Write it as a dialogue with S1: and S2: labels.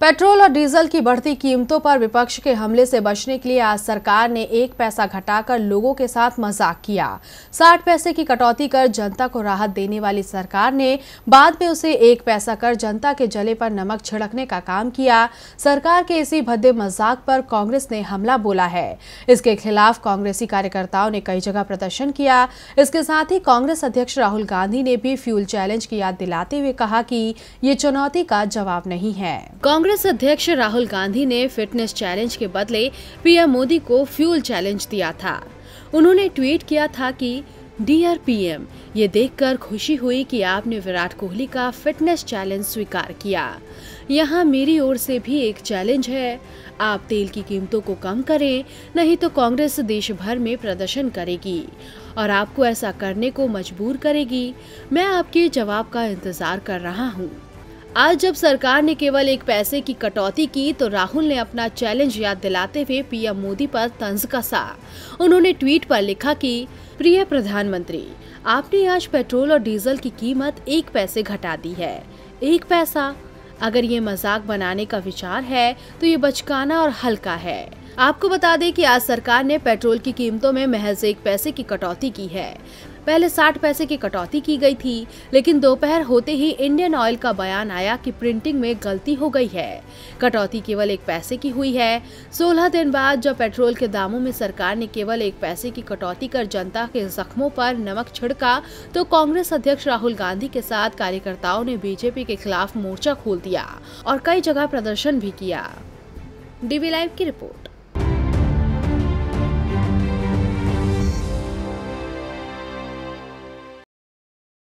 S1: Petrol और diesel की बढ़ती कीमतों पर विपक्ष के हमले से बचने के लिए आज सरकार ने एक पैसा घटाकर लोगों के साथ मज़ाक किया। साठ पैसे की कटौती कर जनता को राहत देने वाली सरकार ने बाद में उसे एक पैसा कर जनता के जले पर नमक छिड़कने का काम किया। सरकार के इसी भद्दे मज़ाक पर कांग्रेस ने हमला बोला है। इसके खिलाफ कांग्रेसी कार्यकर्ताओं ने कई जगह प्रदर्शन किया। इसके साथ ही कांग्रेस अध्यक्ष राहुल गांधी ने भी फ्यूल चैलेंज की याद दिलाते हुए कहा कि ये चुनौती का जवाब नहीं है। कांग्रेस कांग्रेस अध्यक्ष राहुल गांधी ने फिटनेस चैलेंज के बदले पीएम मोदी को फ्यूल चैलेंज दिया था। उन्होंने ट्वीट किया था कि डियर पीएम, ये देखकर खुशी हुई कि आपने विराट कोहली का फिटनेस चैलेंज स्वीकार किया। यहाँ मेरी ओर से भी एक चैलेंज है। आप तेल की कीमतों को कम करें, नहीं तो कांग्रेस देश भर में प्रदर्शन करेगी और आपको ऐसा करने को मजबूर करेगी। मैं आपके जवाब का इंतज़ार कर रहा हूँ। आज जब सरकार ने केवल एक पैसे की कटौती की तो राहुल ने अपना चैलेंज याद दिलाते हुए पीएम मोदी पर तंज कसा। उन्होंने ट्वीट पर लिखा कि, प्रिय प्रधानमंत्री, आपने आज पेट्रोल और डीजल की कीमत एक पैसे घटा दी है। एक पैसा? अगर ये मज़ाक बनाने का विचार है तो ये बचकाना और हल्का है। आपको बता दें कि आज सरकार ने पेट्रोल की कीमतों में महज एक पैसे की कटौती की है। पहले 60 पैसे की कटौती की गई थी, लेकिन दोपहर होते ही इंडियन ऑयल का बयान आया कि प्रिंटिंग में गलती हो गई है। कटौती केवल एक पैसे की हुई है। 16 दिन बाद जब पेट्रोल के दामों में सरकार ने केवल एक पैसे की कटौती कर जनता के जख्मों पर नमक छिड़का तो कांग्रेस अध्यक्ष राहुल गांधी के साथ कार्यकर्ताओं ने बीजेपी के खिलाफ मोर्चा खोल दिया और कई जगह प्रदर्शन भी किया। डीवी लाइव की रिपोर्ट।